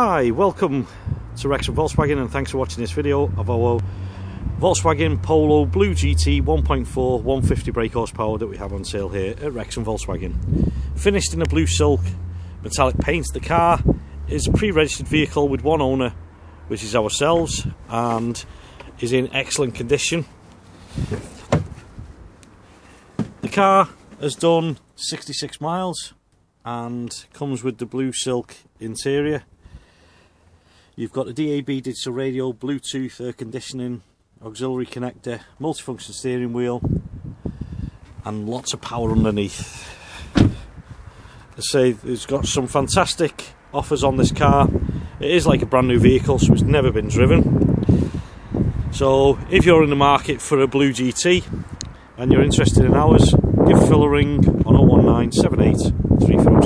Hi, welcome to Wrexham Volkswagen and thanks for watching this video of our Volkswagen Polo Blue GT 1.4 150 brake horsepower that we have on sale here at Wrexham Volkswagen. Finished in a blue silk metallic paint, the car is a pre-registered vehicle with one owner which is ourselves and is in excellent condition. The car has done 66 miles and comes with the blue silk interior. You've got the DAB digital radio, Bluetooth, air conditioning, auxiliary connector, multifunction steering wheel and lots of power underneath. I say it's got some fantastic offers on this car. It is like a brand new vehicle so it's never been driven. So if you're in the market for a blue GT and you're interested in ours, give Phil a ring on 019 78 34600.